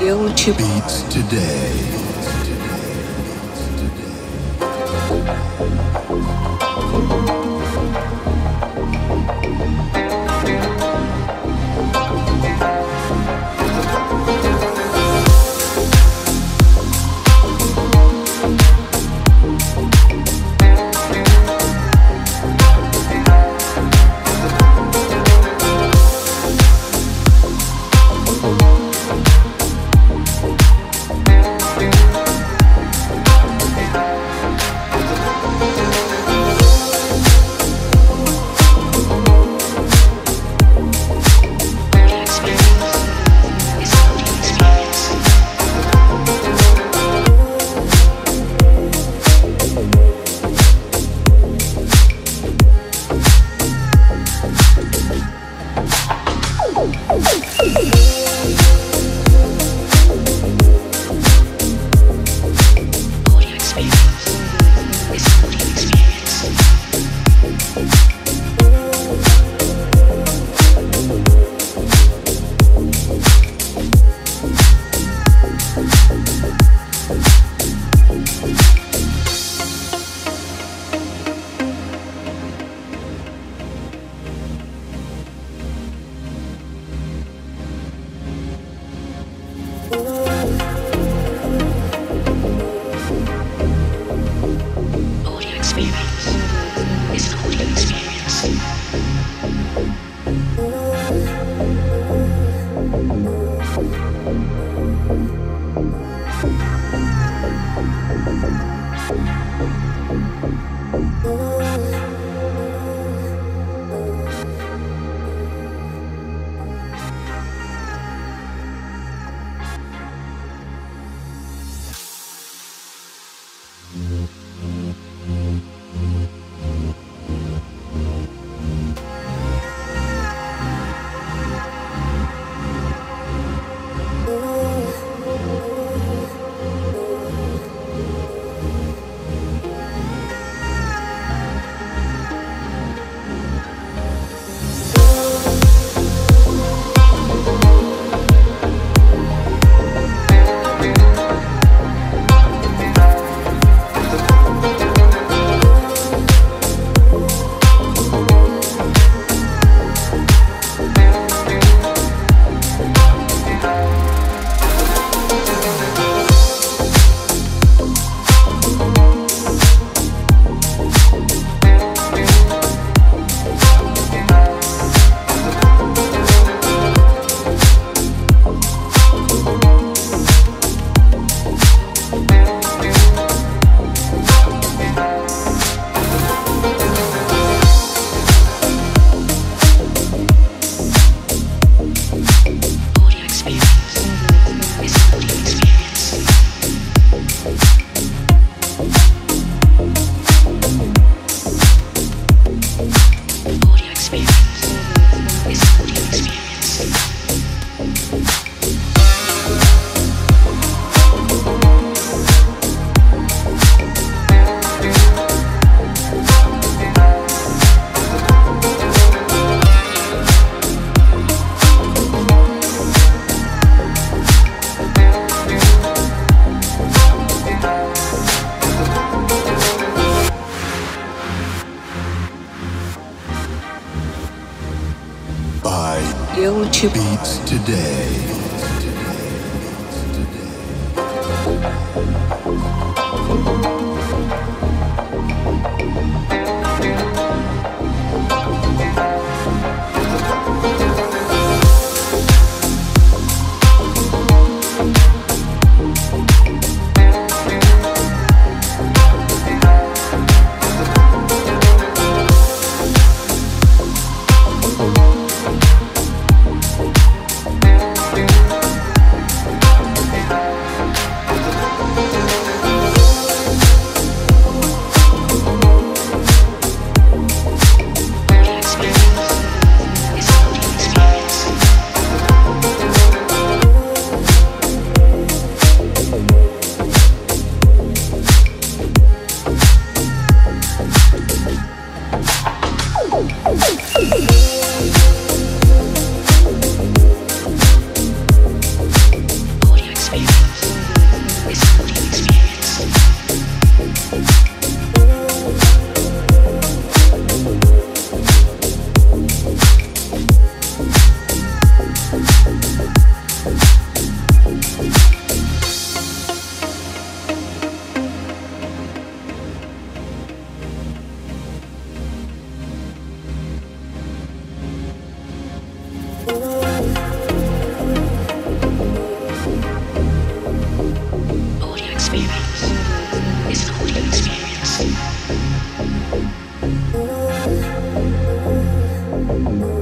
Beats today. Audio YouTube Beats today. Ooh.